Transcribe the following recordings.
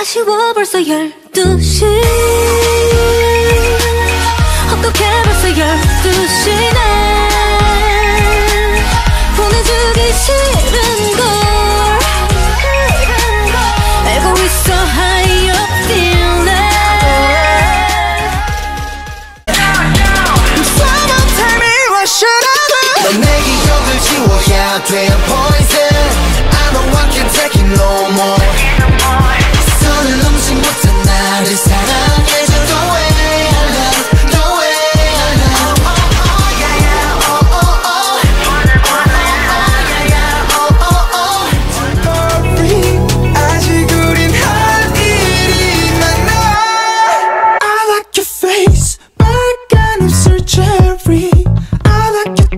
아쉬워 벌써 열두 시. 어떻게 벌써 열두 시네. 보내주기 싫은 걸. 알고 있어 high up till night Summertime이 rush out 넌내 기억을 지워야 돼.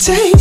Take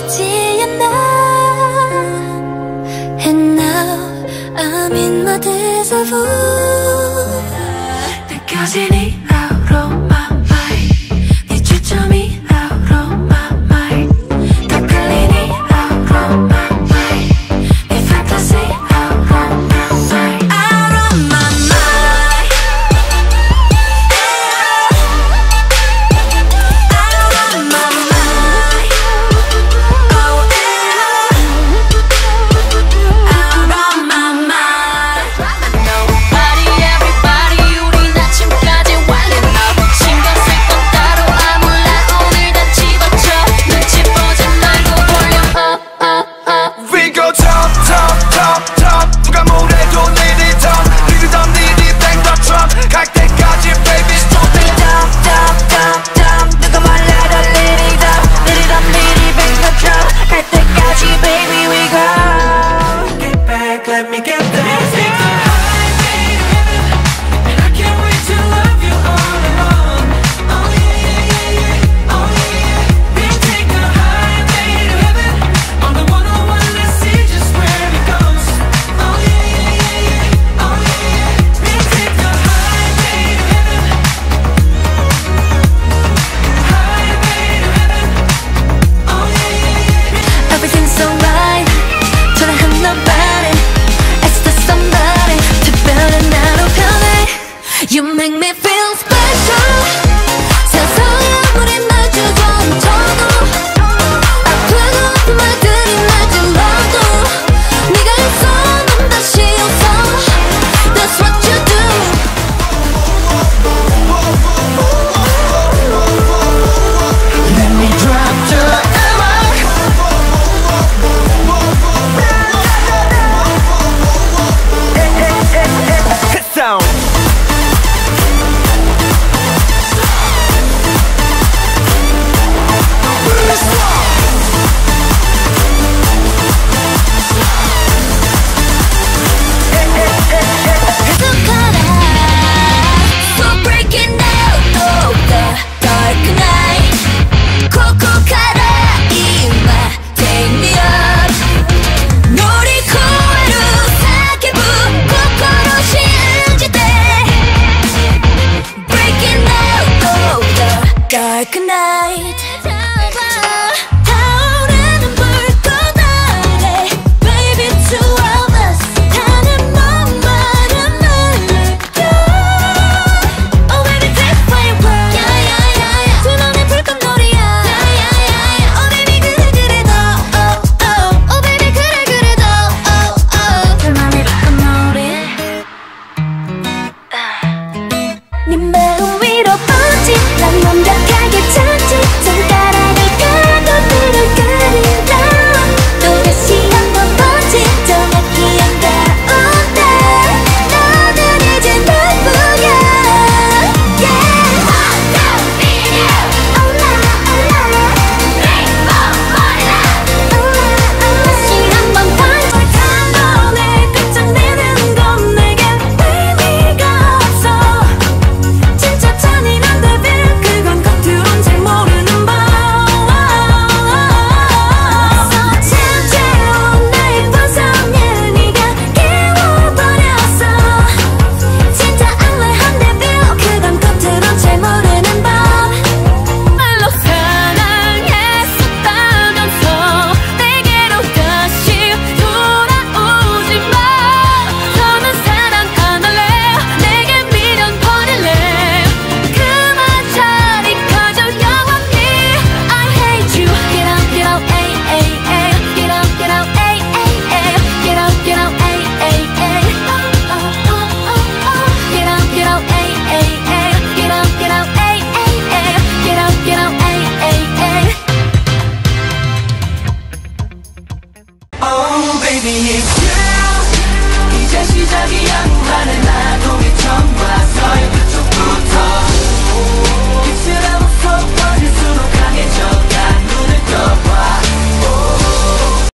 보이지 않나 And now I'm in my deja vu 느껴지니